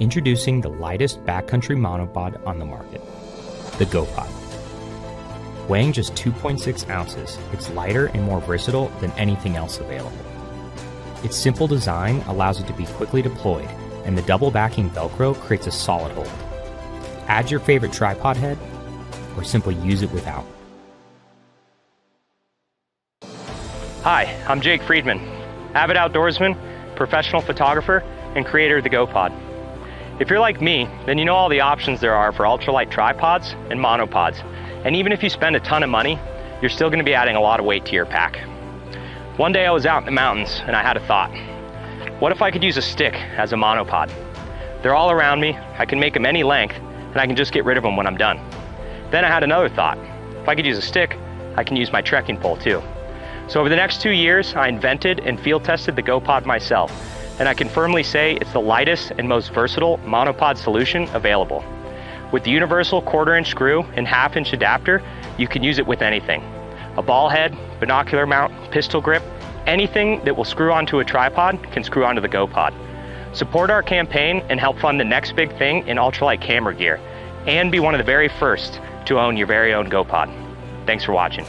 Introducing the lightest backcountry monopod on the market, the GoPod. Weighing just 2.6 ounces, it's lighter and more versatile than anything else available. Its simple design allows it to be quickly deployed, and the double backing Velcro creates a solid hold. Add your favorite tripod head, or simply use it without. Hi, I'm Jake Friedman, avid outdoorsman, professional photographer, and creator of the GoPod. If you're like me, then you know all the options there are for ultralight tripods and monopods. And even if you spend a ton of money, you're still gonna be adding a lot of weight to your pack. One day I was out in the mountains and I had a thought. What if I could use a stick as a monopod? They're all around me, I can make them any length, and I can just get rid of them when I'm done. Then I had another thought. If I could use a stick, I can use my trekking pole too. So over the next two years, I invented and field tested the GoPod myself and I can firmly say it's the lightest and most versatile monopod solution available. With the universal quarter inch screw and half inch adapter, you can use it with anything. A ball head, binocular mount, pistol grip, anything that will screw onto a tripod can screw onto the GoPod. Support our campaign and help fund the next big thing in ultralight camera gear, and be one of the very first to own your very own GoPod. Thanks for watching.